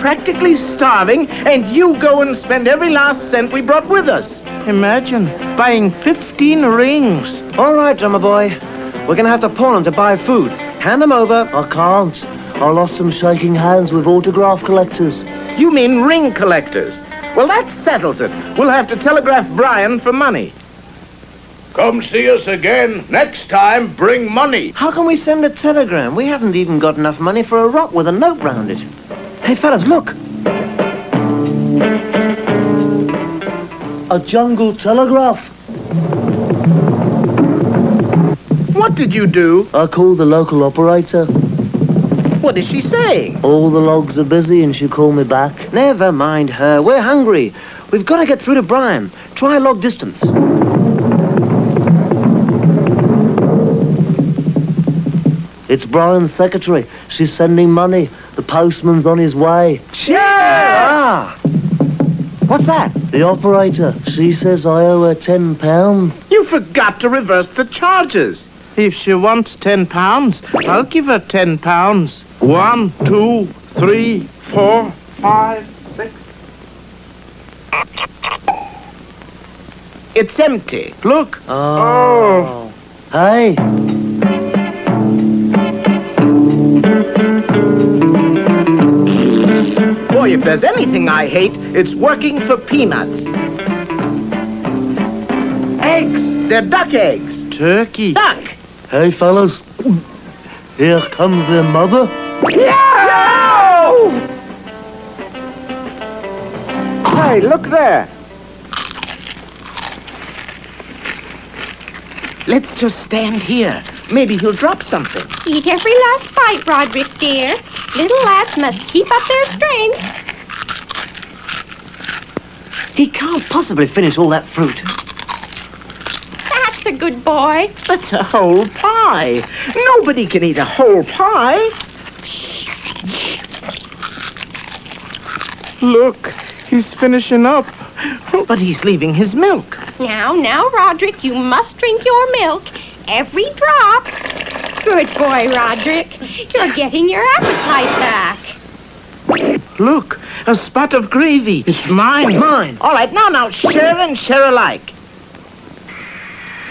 practically starving, and you go and spend every last cent we brought with us. Imagine buying 15 rings. All right, drummer boy. We're gonna have to pawn them to buy food. Hand them over. I can't. I lost them shaking hands with autograph collectors. You mean ring collectors? Well, that settles it. We'll have to telegraph Brian for money. Come see us again. Next time, bring money. How can we send a telegram? We haven't even got enough money for a rock with a note round it. Hey, fellas, look. A jungle telegraph. What did you do? I called the local operator. What is she saying? All the logs are busy and she called me back. Never mind her. We're hungry. We've got to get through to Brian. Try log distance. It's Brian's secretary. She's sending money. The postman's on his way. Ah! What's that? The operator. She says I owe her ten pounds. You forgot to reverse the charges. If she wants ten pounds, I'll give her ten pounds. One, two, three, four, five, six. It's empty. Look. Oh. Hey. Boy, if there's anything I hate, it's working for peanuts. Eggs. They're duck eggs. Turkey. Duck. Hey, fellas. Here comes their mother. No! Hey, look there. Let's just stand here. Maybe he'll drop something. Eat every last bite, Roderick, dear. Little lads must keep up their strength. He can't possibly finish all that fruit. That's a good boy. That's a whole pie. Nobody can eat a whole pie. Look, he's finishing up. But he's leaving his milk. Now, now, Roderick, you must drink your milk. Every drop. Good boy, Roderick. You're getting your appetite back. Look, a spot of gravy. It's mine. Mine. All right, now, now, share and share alike.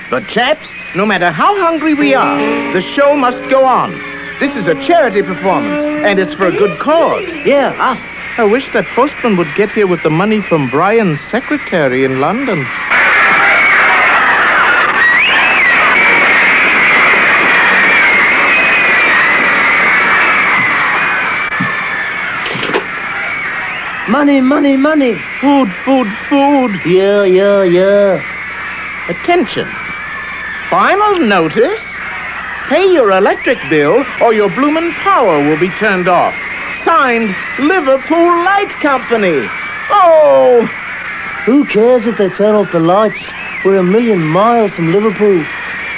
But, chaps, no matter how hungry we are, the show must go on. This is a charity performance, and it's for a good cause. Yeah, us. I wish that postman would get here with the money from Brian's secretary in London. Money, money, money. Food, food, food. Yeah, yeah, yeah. Attention. Final notice. Pay your electric bill or your bloomin' power will be turned off. Signed, Liverpool Light Company. Oh, Who cares if they turn off the lights? We're a million miles from Liverpool.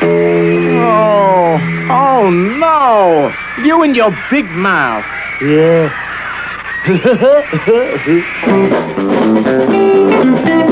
oh, oh no. You and your big mouth. Yeah. Ha ha ha ha ha!